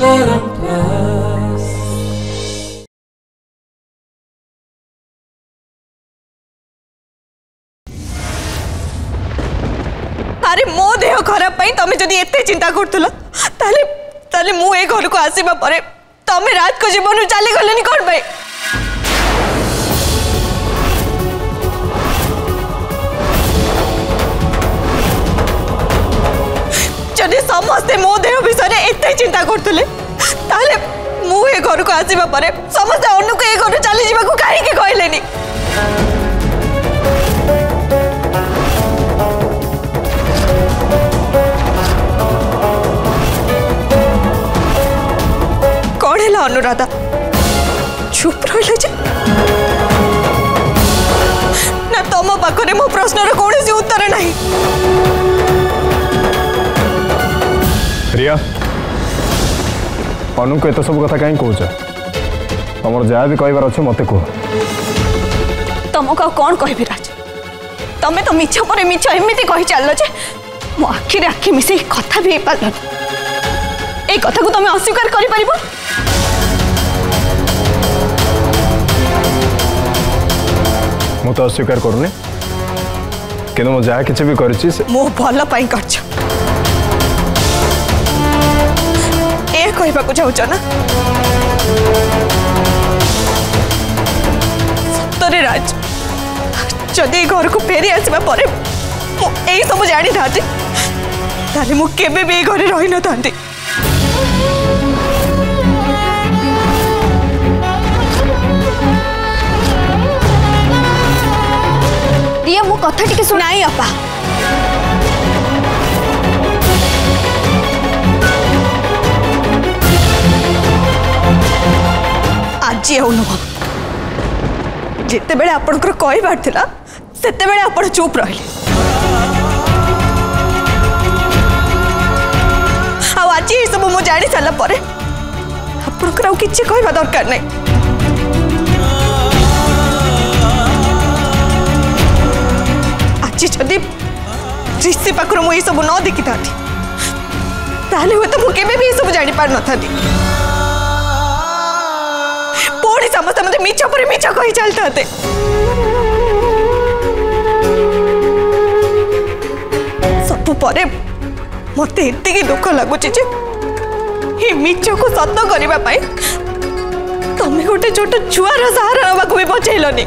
अरे मो देह खराब पाई तमे जदि एते चिंता करतुला ताले ताले मु ए घर को आसीबा परे तमे रात को जीवन चली गलनी कोन भाई দি সমস্ত মোদেবিসরে এতই চিন্তা করতুলে তাহলে মোহে ঘরক আসিবা পারে সমস্যা অনকই ঘর চলে যা কো কারে কইলে নি কোনেলা অনুরাধা চুপ রলা যা না তো ম Bapakরে মো প্রশ্নর কোনেসি উত্তর নাই ගිය ଅନୁଙ୍କୁ ଏତେ ସବୁ କଥା କାହିଁ କହୁଛ ତମର ଯାହା ବି କହିବାର ଅଛି ମୋତେ କୁହ ତମକୁ ଆଉ କ'ଣ କହିବି ରାଜ ତମେ ତ ମିଛ ପରେ ମିଛ ଏମିତି କହି ଚାଲିଲ ଯେ ମୋ ଆଖିରେ ଆଖି ମିଶେଇ କଥା ବି ହେଇପାରିଲନି ଏଇ କଥାକୁ ତମେ ଅସ୍ୱୀକାର କରିପାରିବ ମୁଁ ତ ଅସ୍ୱୀକାର କରୁନି କିନ୍ତୁ ମୁଁ ଯାହା କିଛି ବି କରିଛି ମୋ ଭଲ ପାଇଁ କରିଛ कहना सतरे राज जदि घर को फेरी आसवा पर सब जानी था ताले मुझे भी ये घर रही न था कथा टी सुना अपा आज अनुभव जिते बड़े से आप चुप रही आज ये सब मुझे जान सारापर आपण दरकार ना आज जदि ऋषि पाखर मुझे सब न देखी था हूं तो मुझे भी ये सब जापारी ଭାଇ ସମସ୍ତେ ମୋତେ ମିଛ ପରେ ମିଛ କହି ଚାଲିଥାନ୍ତେ ସବୁ ପରେ ମୋତେ ଏତିକି ଦୁଃଖ ଲାଗୁଛି ଯେ ଏ ମିଛକୁ ସତ କରିବା ପାଇଁ ତମେ ଗୋଟେ ଛୋଟ ଛୁଆର ସାହାରା ନେବାକୁ ବି ବଞ୍ଚେଇଲନି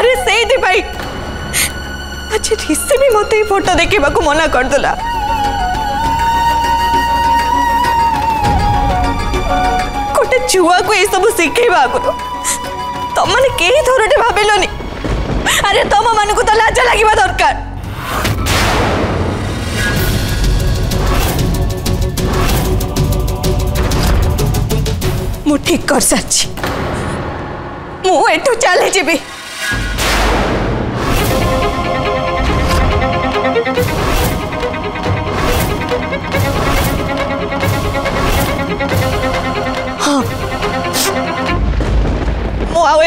ଆରେ ସେଇଥିପାଇଁ ଆଜି ରିସି ବି ମୋତେ ଏଇ ଫଟୋ ଦେଖିବାକୁ ମନା କରିଦେଲା गोटे छुआ को ये सब शिखे आगुर तुम मैंने कई थर भाविल अरे तुम मान को तो लाज लगवा दरकार मु ठीक कर सारी मुझू चली जीवी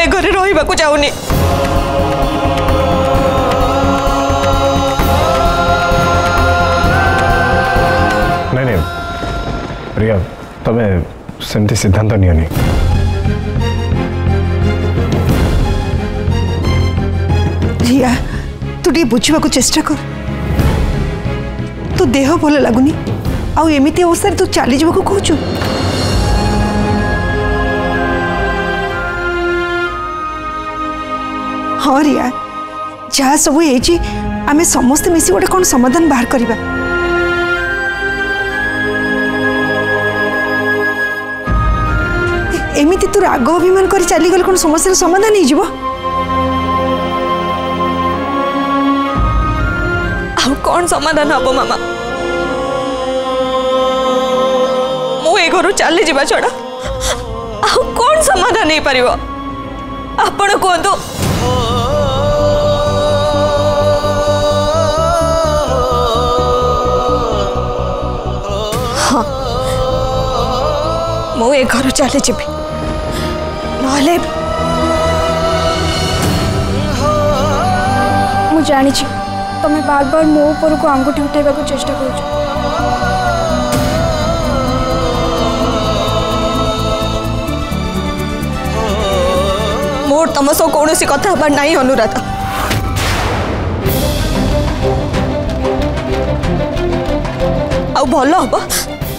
घरे रहा चाहूनी प्रिया तुम्हें सेमती सिद्धांत रिया तू टे बुझा चेष्टा कर तू देह भल लगुनि आमती अवस्था तू चली जावाक कहचु ହଁ ରିୟା ଯାହା ସବୁ ହେଇଛି ଆମେ ସମସ୍ତେ ମିଶି ଗୋଟେ କ'ଣ ସମାଧାନ ବାହାର କରିବା ଏମିତି ତୁ ରାଗ ଅଭିମାନ କରି ଚାଲିଗଲେ କ'ଣ ସମସ୍ୟାର ସମାଧାନ ହେଇଯିବ ଆଉ କ'ଣ ସମାଧାନ ହବ ମାମା ମୁଁ ଏ ଘରୁ ଚାଲିଯିବା ଛଡ଼ା ଆଉ କ'ଣ ସମାଧାନ ହେଇପାରିବ ଆପଣ କୁହନ୍ତୁ ମୁଁ ଏ ଘରୁ ଚାଲିଯିବି ନହେଲେ ମୁଁ ଜାଣିଛି ତମେ ବାର ବାର ମୋ ଉପରକୁ ଆଙ୍ଗୁଠି ଉଠାଇବାକୁ ଚେଷ୍ଟା କରୁଛ ମୋର ତମ ସହ କୌଣସି କଥା ହେବାର ନାହିଁ ଅନୁରାଧା ଆଉ ଭଲ ହବ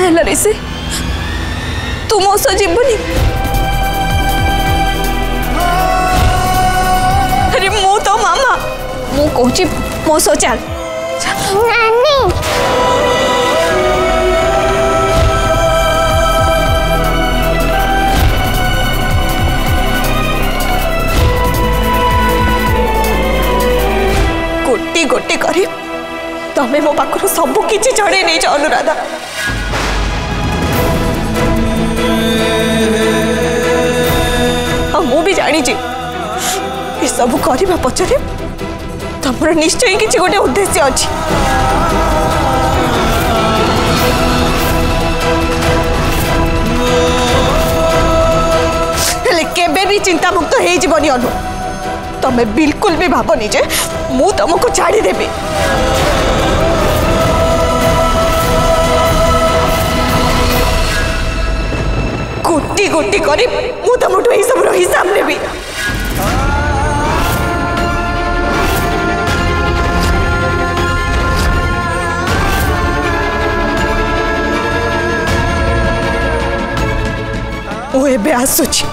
କଣ ହେଲା ରେ ସେ ତୁ ମୋ ସହ ଯିବୁନି ମୁଁ ତୋ ମାମା ମୁଁ କହୁଛି ମୋ ସହ ଚାଲ ଗୋଟି ଗୋଟି କରି ତମେ ମୋ ପାଖରୁ ସବୁ କିଛି ଜଣେଇ ନେଇଛ ଅନୁରାଧା ଜାଣିଛି ଏସବୁ କରିବା ପଛରେ ତମର ନିଶ୍ଚୟ କିଛି ଗୋଟେ ଉଦ୍ଦେଶ୍ୟ ଅଛି ହେଲେ କେବେ ବି ଚିନ୍ତାମୁକ୍ତ ହେଇଯିବନି ଅନୁ ତମେ ବିଲକୁଲ ବି ଭାବନି ଯେ ମୁଁ ତମକୁ ଛାଡ଼ିଦେବି गोटी गोटी कर सब हिसाब ने भी। ओ एबे आसुची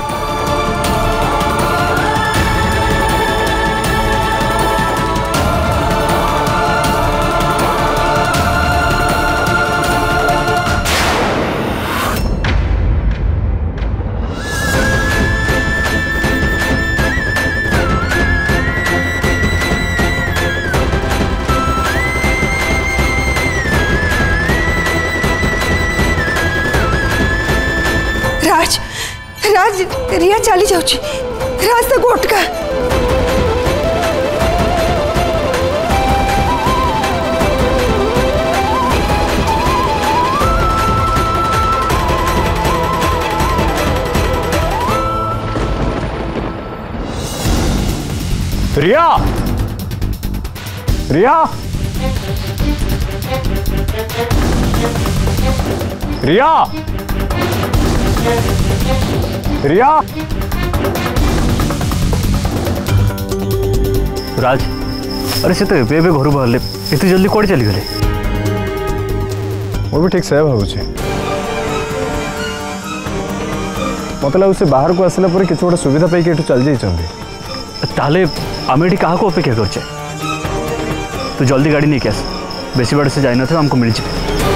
रिया चली जा रास्ता को अटका रिया रिया रिया शुक्रिया राज अरे से तो एबे घर बाहर एत जल्दी कौन चली गले मैं ठीक से भावुचे मत लगुच बाहर को आसला पर किसी गोटे सुविधा पाई चल जाइए आम ये क्या अपेक्षा करचे तू जल्दी गाड़ी नहीं कैस बेसी बाड़े से जाई ना आमको तो मिल जाए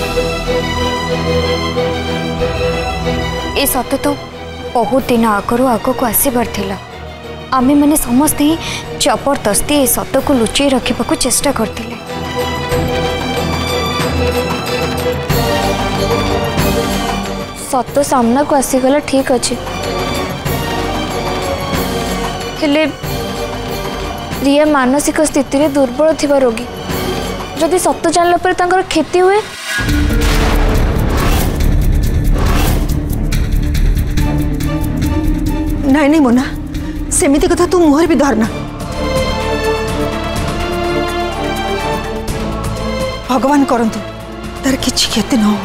ये सत तो बहुत दिन आगर आग को आसबार आम मैंने समस्ते जबरदस्ती ए सत को लुचे रखा चेष्टा कर सत सामना को आसीगला ठीक अच्छे रिया मानसिक स्थित दुर्बल थी रोगी जदि सत जान लापर तर क्षति हुए ନାଇଁ ନାଇଁ ମୋନା ସେମିତି କଥା ତୁ ମୁହଁରେ ବି ଧରନା ଭଗବାନ କରନ୍ତୁ ତାର କିଛି କ୍ଷତି ନ ହଉ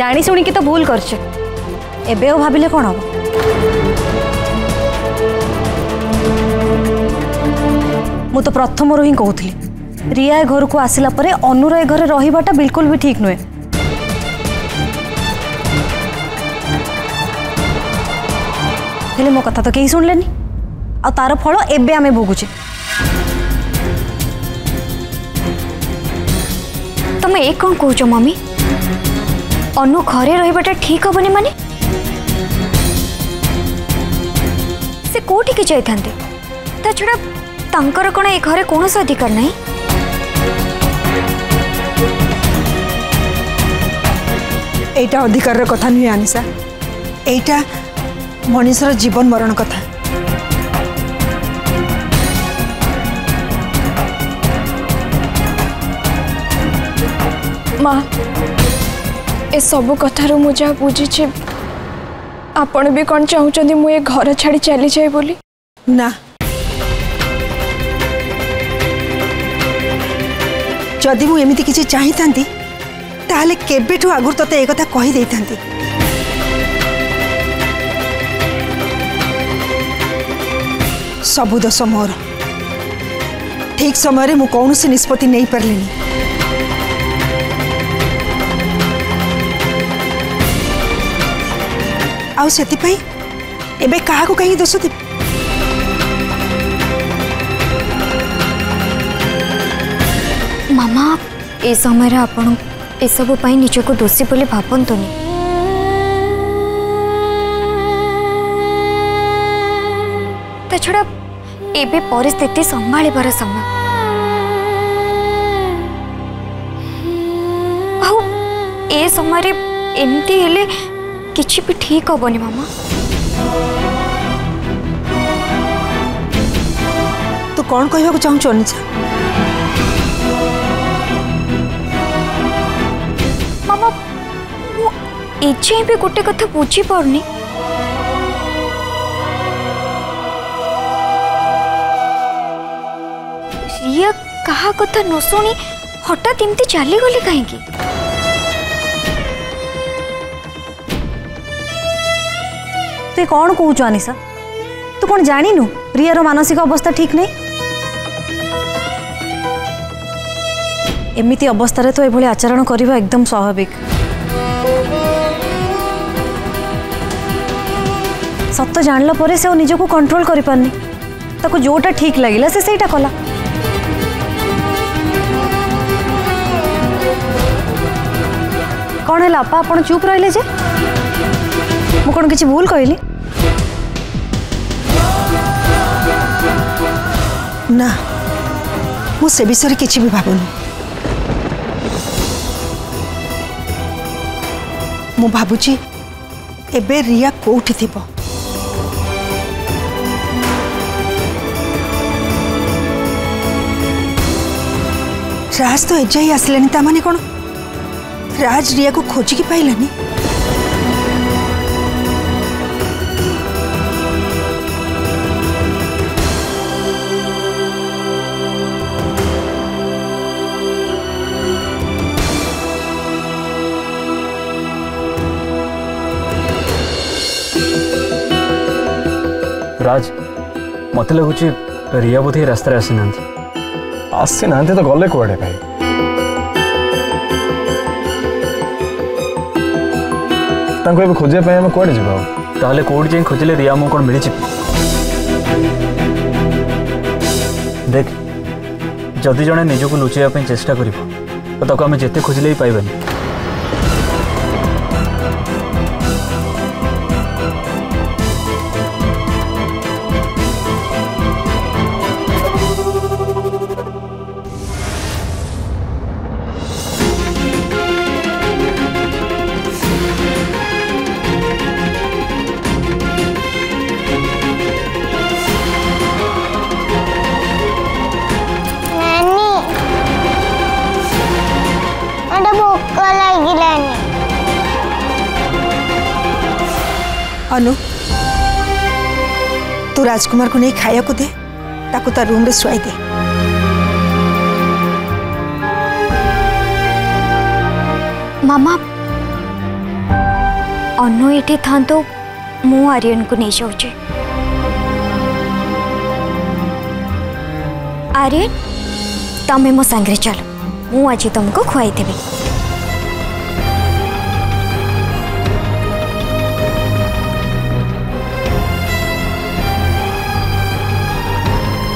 ଜାଣି ଶୁଣିକି ତ ଭୁଲ କରିଛେ ଏବେ ଆଉ ଭାବିଲେ କ'ଣ ହବ ମୁଁ ତ ପ୍ରଥମରୁ ହିଁ କହୁଥିଲି रिया घर को आसला अनुर घर रहीबाटा बिल्कुल भी ठीक नुहे मो कथा तो कहीं सुन लेनी आ तार फल एबे आमे भोगुचे तमे एक कोन कहू मम्मी अनु घरे रहीबाटा ठीक होबनी मानी से कोठी के जाई थांते ता छोडा ए घरे कौन से अधिकार नहीं এইটা অধিকারের কথা নুহে আনিশা এইটা মনীষর জীবন মরণ কথা মা এসব কথার মু যা বুঝিছি আপন বি কন চাহুছেন মু এ ঘর ছাড়ি চালি যাই বলি না যদি মু এমিতি কিছু চাহিতান্তি ताहले केबे ठु आगुर तते ए कथा कहि देथंती सब दोष मोर ठीक समय रे मु कोनोसी निष्पत्ति नै परलेनी आउ सेति पई एबे काहा को कहि दोषति मामा ए समय रे आपण एसबू पर दोषी बोली भावतुन परिस्थिति संभालबार समय ए समय एमती कि ठीक हेनी मामा तू कौन कह चाहू अनुजा इच्छे भी गोटे कथा बुझी पड़नी रिया कहा कथा नशुणी हटात इमती चलीगली कहीं तु कौन कौ अनिशा तु कौन कानु रिया मानसिक अवस्था ठीक नहीं एमती अवस्था तो यह आचरण करवा एकदम स्वाभाविक सत जाणला से निजो को कंट्रोल कर जोटा ठीक लगला से सही कला कौन है आप चुप रही मुझे भूल कहली ना मुझे विषय कि भावन मु भावी एबे रिया कौटी थी राज तो एजाई आसलानी ता माने कौन राज मतलब रिया को खोजिकी पाइलानी राज मत लगुच रिया बोधे रास्तार आसी ना আসছে না তো গলে କୁଆଡ଼େ ଭାଇ ତାଙ୍କୁ ଏବେ ଖୋଜିବା ପାଇଁ ଆମେ କୁଆଡ଼େ ଯିବା ଆଉ ତାହେଲେ କୋଉଠି ଯାଇ ଖୋଜିଲେ ରିଆ ମୁଁ କ'ଣ ମିଳିଛି ଦେଖ ଯଦି ଜଣେ ନିଜକୁ ଲୁଚାଇବା ପାଇଁ ଚେଷ୍ଟା କରିବ ତ ତାକୁ ଆମେ ଯେତେ ଖୋଜିଲେ ବି ପାଇବାନି अनु तु तो राजकुमार को नहीं खाया को दे ताको ता रूम रे सुवाई दे मामा अनु ये था तो मु आर्यन को नहीं जाऊे आर्यन तमें मो सांगे चलो मु आज तुमको खुआई देवी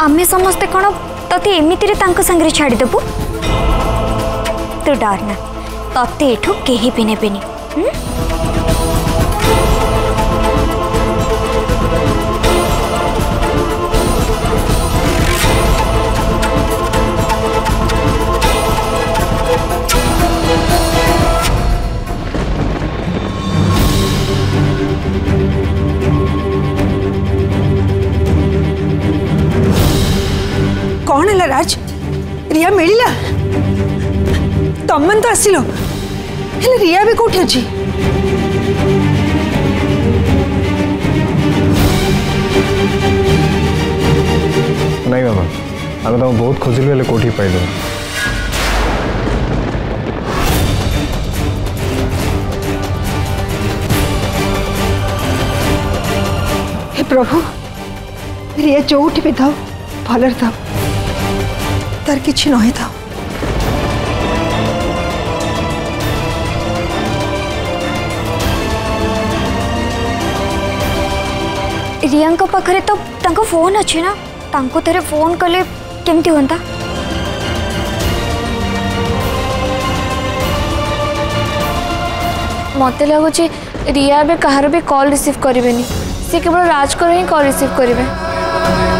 आम समस्ते कौन ते एमती तांक छाड़देबु छाडीदेबु तू तो डरना ते एठू ने भी नेबेनी आसिलो रिया भी कोठे अच्छी नहीं बाबा बहुत खोजिलु प्रभु रिया जो भी था भलर था कि किछ था रिया तो फोन अच्छे ना थे फोन कले के हाँ मत लगुच रिया कह रि कल रिसीव करेनि सी केवल राज ही कल रिसीव करेंगे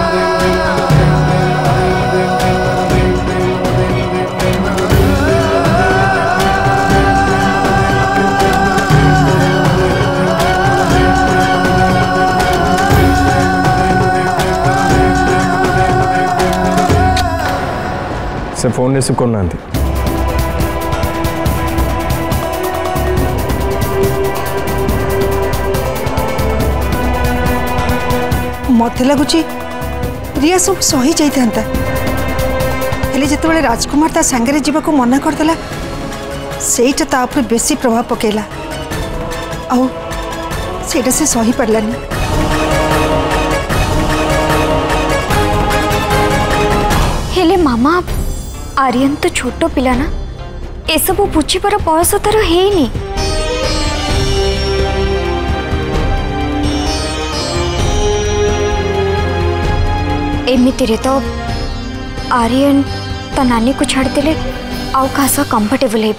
से फोन को मत लगुच रिया सब सही जाता जिते बड़े राजकुमार सांगे जावाक मना करदेला से बेस प्रभाव पकला आईटा से सही पार्लानी हेले मामा तो आर्यन तो छोट पा यह सब बुझीपर बयस तर है एमती तो आर्यन ता नानी को छाड़दे आउ कंफर्टेबल हो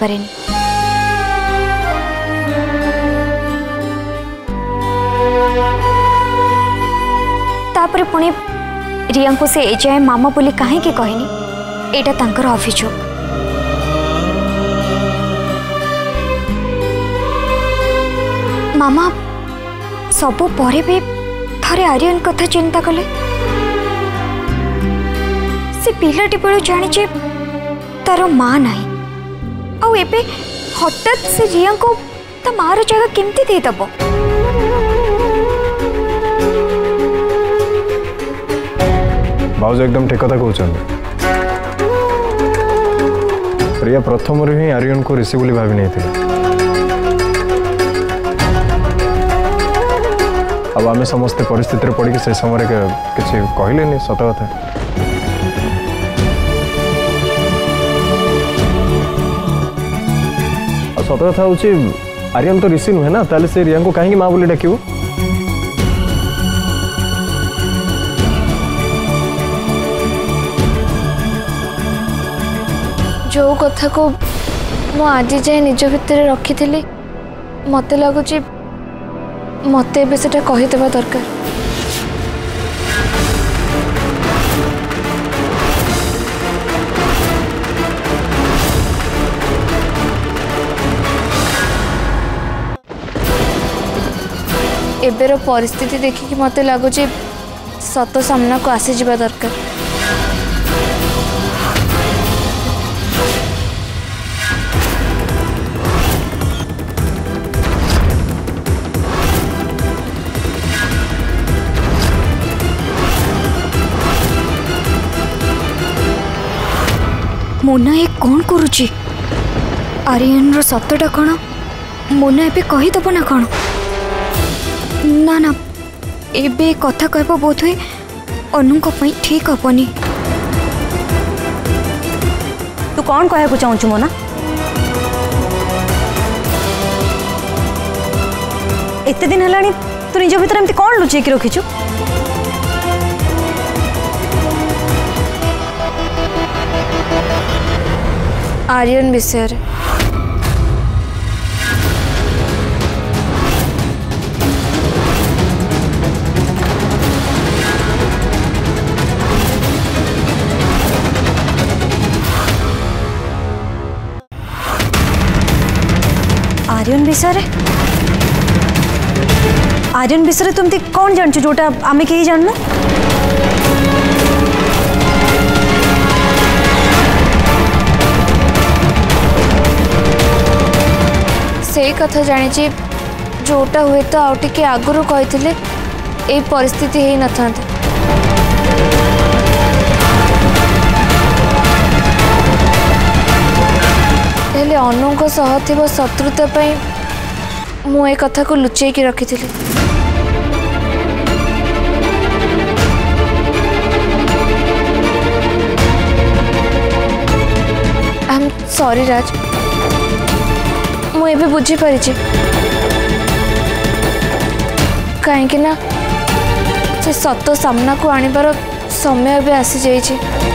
पारे पुणी रिया को से एजाए मामा बोली कहीं कहनी ଏଇଟା ତାଙ୍କର ଅଭିଯୋଗ ମାମା ସବୁ ପରେ ବି ଥରେ ଆର୍ୟନ କଥା ଚିନ୍ତା କଲେ ସେ ପିଲାଟି ବେଳୁ ଜାଣିଛି ତାର ମା ନାହିଁ ଆଉ ଏବେ ହଠାତ୍ ସେ ରିୟାଙ୍କୁ ତା ମାଆର ଜାଗା କେମିତି ଦେଇଦେବ ଭାଉଜ ଏକଦମ ଠିକ କଥା କହୁଛନ୍ତି प्रिया प्रथम हिं आर्यन को ऋषि बोली भाभी नहीं अब आम समस्त परिस्थिति पड़ी से समय किसी कहले सत कथा सत कथा हूँ आर्यन तो ऋषि नुहे ना तो रिया को कहीं माँ बोली डाकबू जो कथा को मु आज जाए निज भितर रखी मत लगुच मत से कहीदे दरकार एबेर परिस्थिति देखिक मत लगुच सत सामना को आसीजा दरकार मोना ये कौन करुची आर्यन रतटा कौन मोना एबे कही दबो ना कौन ना ना एबे कथा कह बोध हुए अनु ठीक हेनी तू कौन कह चाहु मोना इत दिन है तू निज भर एम कौन लुचे रखीचु आर्यन बिसर आर्यन बिसर आर्यन तुम तुमती तो कौन जानू जोटा तो आम कहीं जानना कथा जाणी जोटा हुए तो आगे आगुरी कही पिस्थित हो न अनुवा शत्रुता मु कथा को लुचे की रखी थी सॉरी राज। सरी मुझे बुझीपर कहीं सत सामना को आणवार समय भी आसी जाइए